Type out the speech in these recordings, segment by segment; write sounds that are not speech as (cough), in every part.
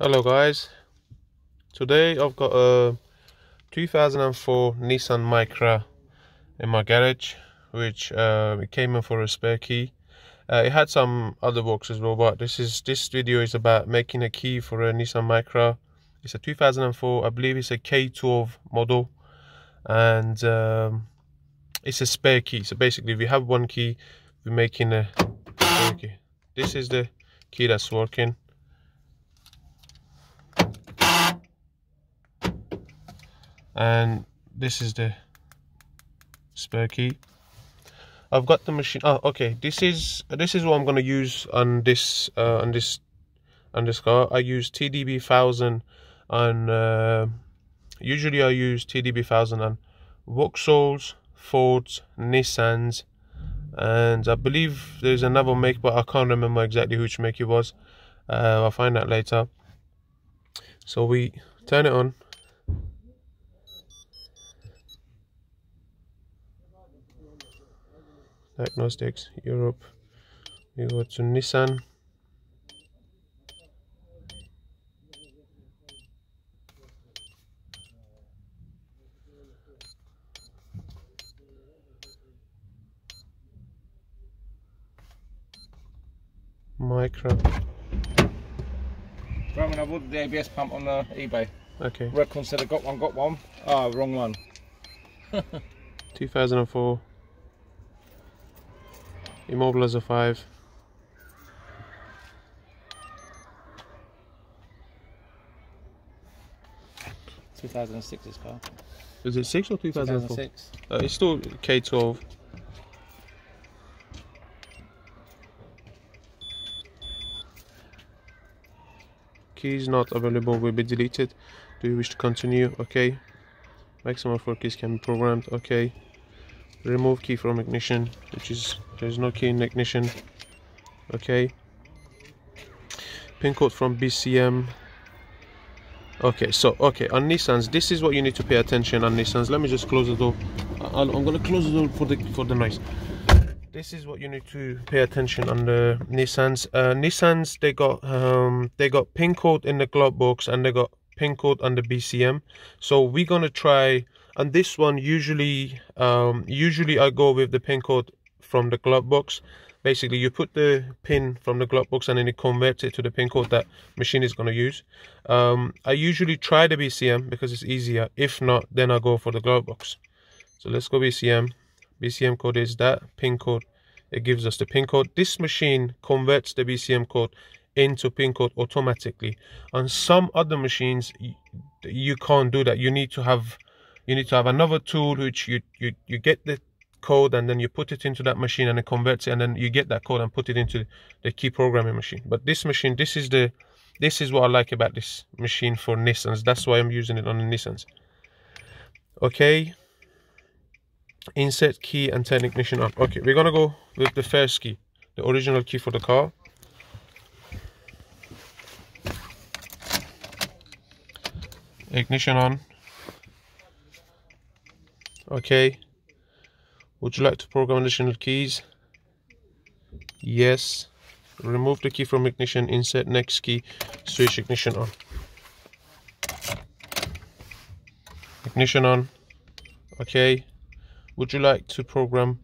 Hello guys, today I've got a 2004 Nissan Micra in my garage which uh, it came in for a spare key. Uh, it had some other works as well but this is this video is about making a key for a Nissan Micra. It's a 2004, I believe it's a K12 model and um, it's a spare key. So basically if we have one key, we're making a spare key. This is the key that's working and this is the spare key. I've got the machine oh okay. This is this is what I'm gonna use on this uh, on this on this car. I use TDB 1000 and uh, usually I use TDB 1000 on Vauxhalls Fords Nissans and I believe there's another make but I can't remember exactly which make it was. Uh, I'll find out later. So we turn it on diagnostics Europe we go to Nissan Micra Roman, I've ordered the ABS pump on the eBay. Okay. Recon said I got one, got one. Ah, oh, wrong one. (laughs) 2004 Immobilizer 5 Two thousand and six this car. Is it 6 or 2006. Uh, it's still K12 keys not available will be deleted. Do you wish to continue? Okay. Maximum four keys can be programmed. Okay remove key from ignition which is there's no key in ignition. Okay. Pin code from BCM okay so okay on Nissans this is what you need to pay attention on Nissans. Let me just close the door. I am gonna close the door for the for the noise. This is what you need to pay attention on the Nissans. Uh, Nissans they got um they got pin code in the glove box and they got pin code on the BCM so we're gonna try on this one usually um usually I go with the pin code from the glove box. Basically you put the pin from the glove box and then it converts it to the pin code that machine is going to use. Um, i usually try the bcm because it's easier. If not then i go for the glove box. So let's go bcm bcm code is that pin code. It gives us the pin code. This machine converts the bcm code into pin code automatically. On some other machines you can't do that. You need to have you need to have another tool which you you, you get the code and then you put it into that machine and it converts it and then you get that code and put it into the key programming machine. But this machine this is the this is what i like about this machine for nissans. That's why i'm using it on the nissans. Okay. Insert key and turn ignition on. Okay we're gonna go with the first key the original key for the car. Ignition on okay would you like to program additional keys? Yes. Remove the key from ignition, insert next key, switch ignition on. Ignition on. Okay. Would you like to program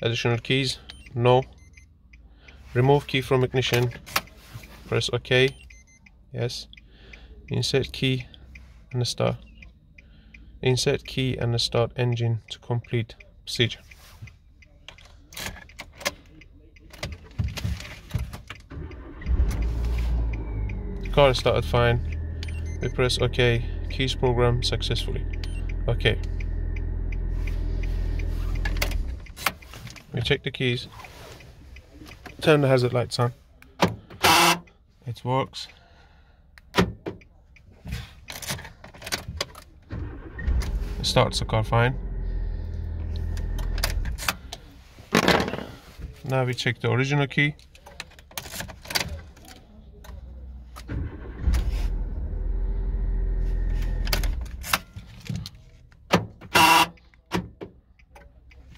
additional keys? No. Remove key from ignition. Press OK. Yes. Insert key and start. Insert key and start engine to complete procedure. car started fine. We press ok. Keys program successfully. Okay we check the keys. Turn the hazard lights on. It works starts the car fine. Now we check the original key.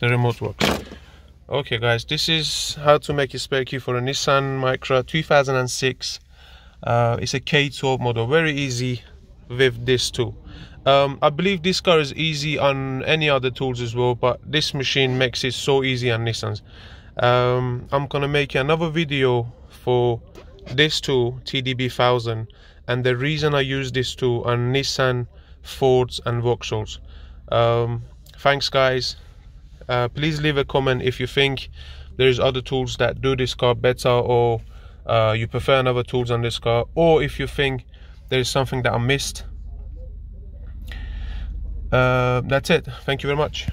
The remote works. Okay guys this is how to make a spare key for a Nissan Micra 2006 uh, it's a K12 model very easy with this tool um, I believe this car is easy on any other tools as well but this machine makes it so easy on Nissans. Um, I'm gonna make another video for this tool TDB 1000 and the reason I use this tool on Nissan Fords and Vauxhalls. Um, thanks guys. Uh, please leave a comment if you think there's other tools that do this car better or uh, you prefer another tools on this car or if you think there's something that I missed uh, that's it. Thank you very much